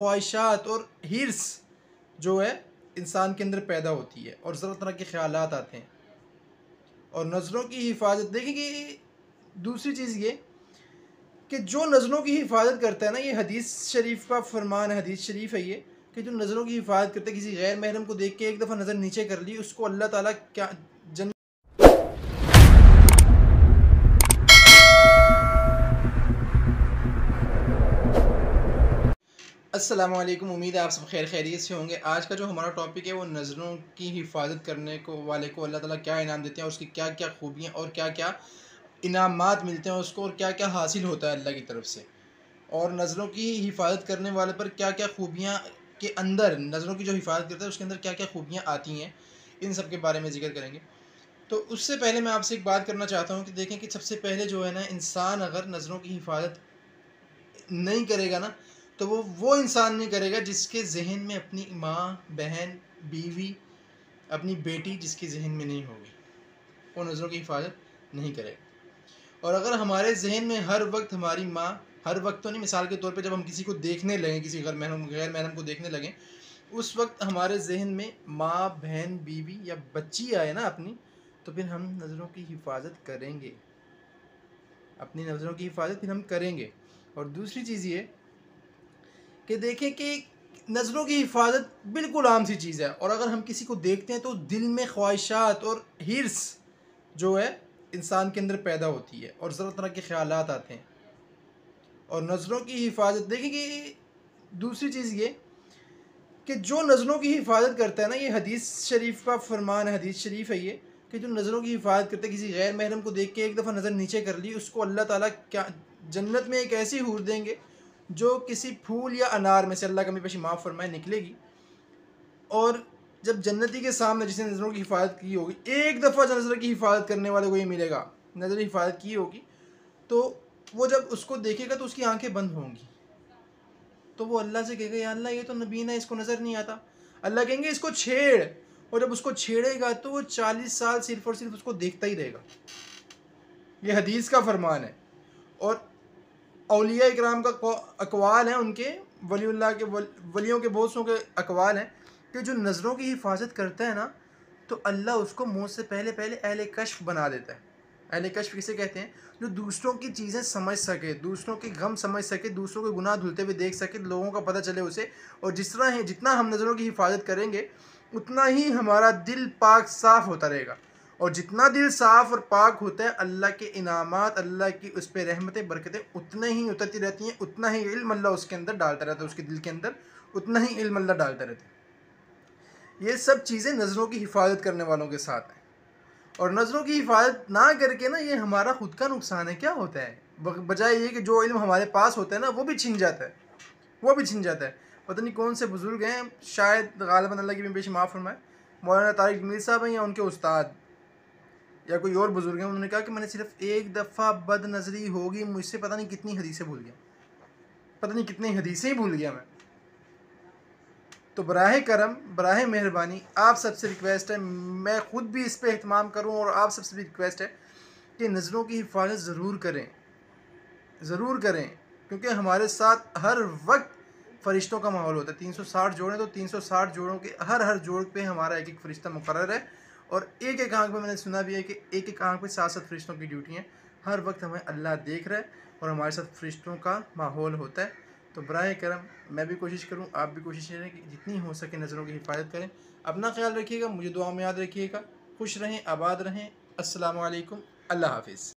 ख्वाहिशात और हिरस जो है, इंसान के अंदर पैदा होती है और ज़रा तरह के ख्याल आते हैं। और नज़रों की हिफाजत, देखिए कि दूसरी चीज़ ये कि जो नज़रों की हिफाजत करता है ना, ये हदीस शरीफ का फरमान है, हदीस शरीफ है ये, कि जो नज़रों की हिफाजत करते किसी गैर महरम को देख के एक दफ़ा नज़र नीचे कर ली, उसको अल्लाह ताला क्या अस्सलाम वालेकुम उम्मीद है आप सब खैर खैरियत से होंगे। आज का जो हमारा टॉपिक है, वो नज़रों की हिफाजत करने को वाले को अल्लाह ताला क्या इनाम देते हैं उसकी क्या क्या खूबियाँ और क्या क्या इनामात मिलते हैं उसको, और क्या क्या हासिल होता है अल्लाह की तरफ़ से। और नज़रों की हिफाजत करने वाले पर क्या क्या खूबियाँ के अंदर, नज़रों की जो हिफाजत करता है, उसके अंदर क्या क्या खूबियाँ आती हैं, इन सब के बारे में ज़िक्र करेंगे। तो उससे पहले मैं आपसे एक बात करना चाहता हूँ कि देखें कि सबसे पहले जो है ना, इंसान अगर नज़रों की हिफाजत नहीं करेगा ना तो वो वो इंसान नहीं करेगा जिसके जहन में अपनी माँ, बहन, बीवी, अपनी बेटी जिसके जहन में नहीं होगी। वो नज़रों की हिफाजत नहीं करेगा। और अगर हमारे जहन में हर वक्त हमारी माँ, हर वक्त तो नहीं, मिसाल के तौर पे जब हम किसी को देखने लगें, किसी गैर महरम गैर महरम को देखने लगें, उस वक्त हमारे जहन में माँ, बहन, बीवी या बच्ची आए ना अपनी तो फिर हम नज़रों की हिफाजत करेंगे। अपनी नज़रों की हिफाजत फिर हम करेंगे। और दूसरी चीज़ ये कि देखें कि नज़रों की हिफाजत बिल्कुल आम सी चीज़ है। और अगर हम किसी को देखते हैं तो दिल में ख्वाहिशात और हिरस जो है, इंसान के अंदर पैदा होती है और ज़रा तरह के ख्याल आते हैं। और नज़रों की हिफाजत, देखें कि दूसरी चीज़ ये कि जो नज़रों की हिफाजत करता है ना, ये हदीस शरीफ का फरमान है, हदीस शरीफ है ये कि जो नज़रों की हिफाजत करता है, किसी गैर महरम को देख के एक दफ़ा नज़र नीचे कर ली, उसको अल्लाह ताला क्या, जन्नत में एक ऐसी हूर देंगे जो किसी फूल या अनार में से अल्लाह कमी पेशी माफ़ फरमाए, निकलेगी। और जब जन्नती के सामने जिसने नज़रों की हिफाजत की होगी, एक दफ़ा नज़र की हिफाजत करने वाले को ये मिलेगा, नज़र हिफाजत की होगी तो वो जब उसको देखेगा तो उसकी आँखें बंद होंगी। तो वो अल्लाह से कहेगा, या अल्लाह, ये तो नबीना इसको नज़र नहीं आता। अल्लाह कहेंगे, इसको छेड़। और जब उसको छेड़ेगा तो वो चालीस साल सिर्फ़ और सिर्फ़ उसको देखता ही रहेगा। ये हदीस का फरमान है। और अलिया इकराम का अकवाल है उनके वली के वलियों के बहुत के अकवाल हैं, कि जो नज़रों की हिफाजत करता है ना तो अल्लाह उसको मौत से पहले पहले अहल कश्फ बना देता है। अहल कश्फ किसे कहते हैं? जो दूसरों की चीज़ें समझ सके, दूसरों के गम समझ सके, दूसरों के गुनाह धुलते हुए देख सके, लोगों का पता चले उसे, और जिस तरह है, जितना हम नज़रों की हिफाजत करेंगे, उतना ही हमारा दिल पाक साफ़ होता रहेगा। और जितना दिल साफ़ और पाक होता है, अल्लाह के इनामात, अल्लाह की उस पर रहमतें, बरकतें उतने ही उतरती रहती हैं, उतना ही इल्म अल्लाह उसके अंदर डालता रहता है, उसके दिल के अंदर, उतना ही इल्म अल्लाह डालता रहता है। ये सब चीज़ें नज़रों की हिफाजत करने वालों के साथ हैं। और नज़रों की हिफाजत ना करके ना ये हमारा खुद का नुकसान है, क्या होता है? बजाय ये कि जो इल्म हमारे पास होता है ना, वो भी छिन जाता है, वो भी छिन जाता है। पता नहीं कौन से बुज़ुर्ग हैं, शायद गालबन अल्लाह की पेश माफ़ फरमाए, मौलाना तारिक मीर साहब हैं या उनके उस्ताद। या कोई और बुज़ुर्ग हैं, उन्होंने कहा कि मैंने सिर्फ़ एक दफ़ा बद नज़री होगी, मुझसे पता नहीं कितनी हदीसें भूल गया। पता नहीं कितनी हदीसें ही भूल गया मैं। तो बराह करम, बराह मेहरबानी, आप सबसे रिक्वेस्ट है, मैं ख़ुद भी इस पर अहतमाम करूँ और आप सबसे भी रिक्वेस्ट है कि नज़रों की हिफाजत ज़रूर करें। ज़रूर करें, क्योंकि हमारे साथ हर वक्त फ़रिश्तों का माहौल होता है। तीन सौ साठ जोड़े तो तीन सौ साठ जोड़ों के, हर हर जोड़ पे हमारा एक एक फ़रिश्ता मुकर है। और एक एक आँख पे मैंने सुना भी है कि एक एक आँख पे सात सात फरिश्तों की ड्यूटी हैं। हर वक्त हमें अल्लाह देख रहा है और हमारे साथ फरिश्तों का माहौल होता है। तो बर करम, मैं भी कोशिश करूँ, आप भी कोशिश करें कि जितनी हो सके नज़रों की हिफाजत करें। अपना ख्याल रखिएगा, मुझे दुआ में याद रखिएगा। खुश रहें, आबाद रहें। असलकम अल्लाह हाफिज़।